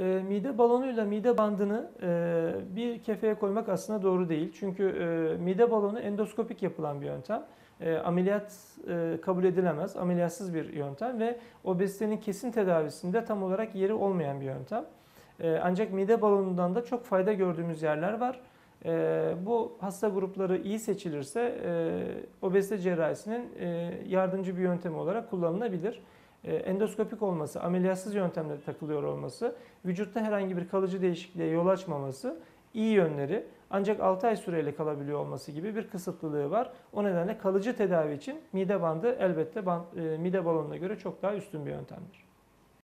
e, mide balonuyla mide bandını e, bir kefeye koymak aslında doğru değil. Çünkü e, mide balonu endoskopik yapılan bir yöntem. E, ameliyat e, kabul edilemez, ameliyatsız bir yöntem ve obezitenin kesin tedavisinde tam olarak yeri olmayan bir yöntem. E, ancak mide balonundan da çok fayda gördüğümüz yerler var. E, bu hasta grupları iyi seçilirse e, obezite cerrahisinin e, yardımcı bir yöntemi olarak kullanılabilir. E, endoskopik olması, ameliyatsız yöntemle takılıyor olması, vücutta herhangi bir kalıcı değişikliğe yol açmaması iyi yönleri ancak 6 ay süreyle kalabiliyor olması gibi bir kısıtlılığı var. O nedenle kalıcı tedavi için mide bandı elbette ban- e, mide balonuna göre çok daha üstün bir yöntemdir.